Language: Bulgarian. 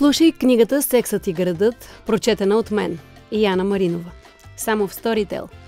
Слушай книгата Сексът и градът, прочетена от мен, Яна Маринова. Само в Storytel –